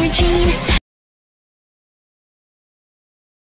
routine